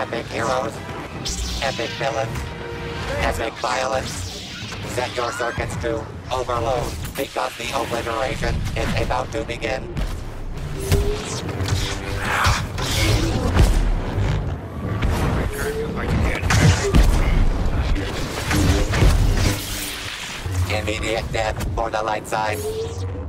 Epic heroes, epic villains, epic violence. Set your circuits to overload because the obliteration is about to begin. Immediate death for the light side.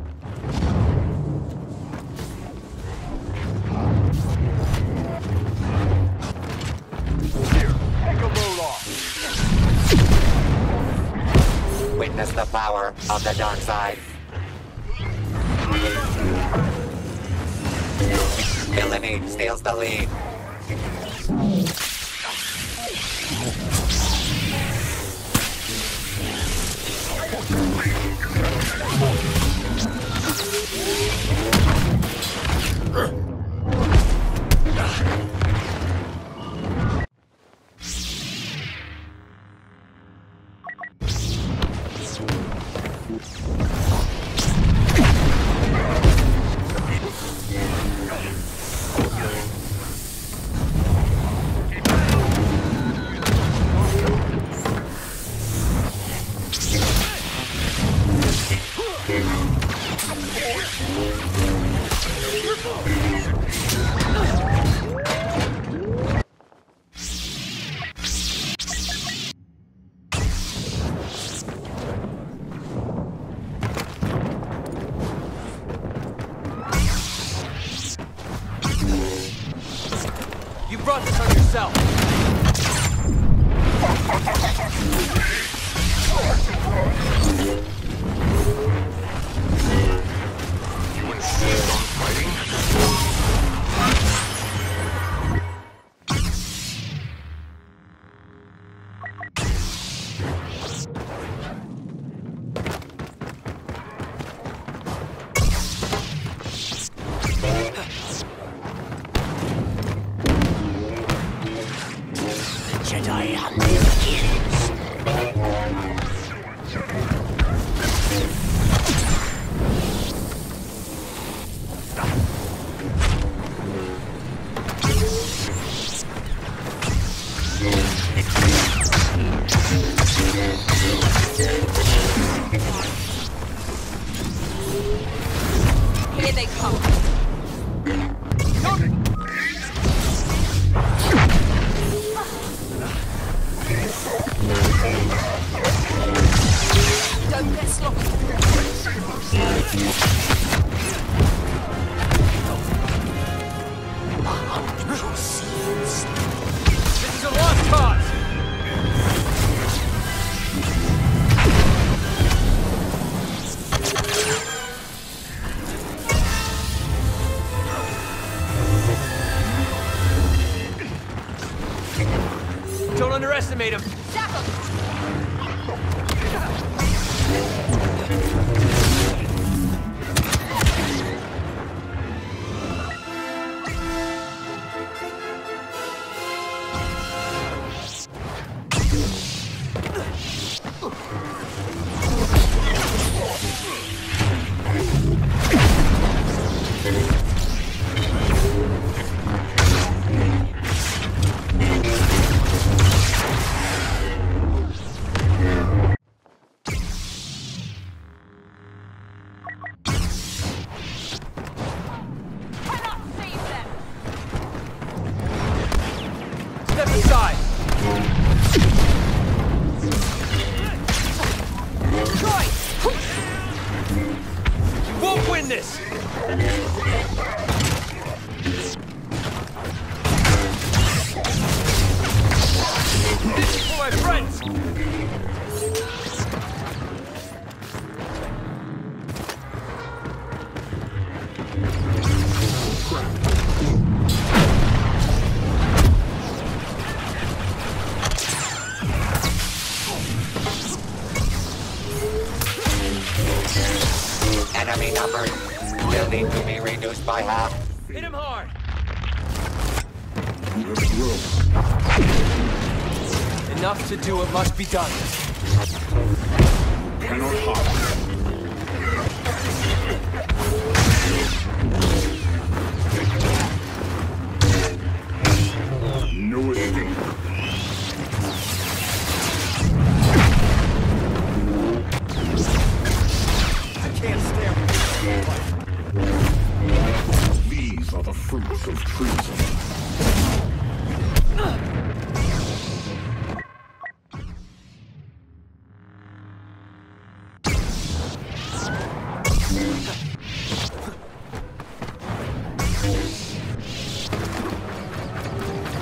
Witness the power of the dark side. Villainy steals the lead. You brought this on yourself. You insist on fighting? Here they come. Don't get sloppy. Underestimate him. Zap 'em. Enemy numbers will need to be reduced by half. Hit him hard. Enough to do what must be done. Cannot hide.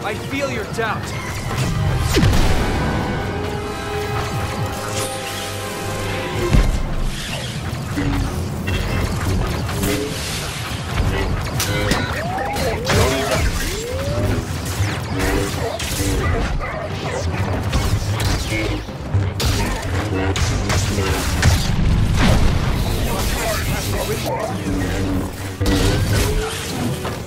I feel your doubt. Coming for you.